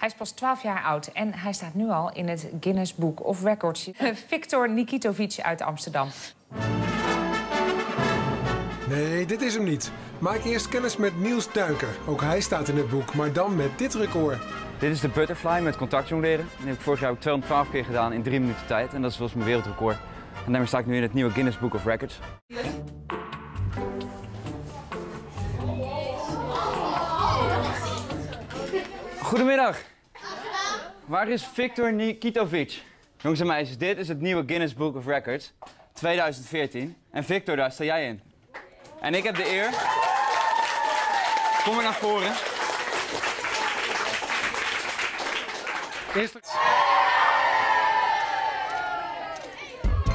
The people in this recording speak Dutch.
Hij is pas 12 jaar oud en hij staat nu al in het Guinness Book of Records. Victor Nikitovic uit Amsterdam. Nee, dit is hem niet. Maak eerst kennis met Niels Duiker. Ook hij staat in het boek, maar dan met dit record. Dit is de butterfly met contactjongleren. Die heb ik vorig jaar ook 212 keer gedaan in 3 minuten tijd. En dat is volgens mijn wereldrecord. En daarmee sta ik nu in het nieuwe Guinness Book of Records. Goedemiddag. Waar is Victor Nikitovic? Jongens en meisjes, dit is het nieuwe Guinness Book of Records 2014. En Victor, daar sta jij in. En ik heb de eer. Kom maar naar voren. Eerst...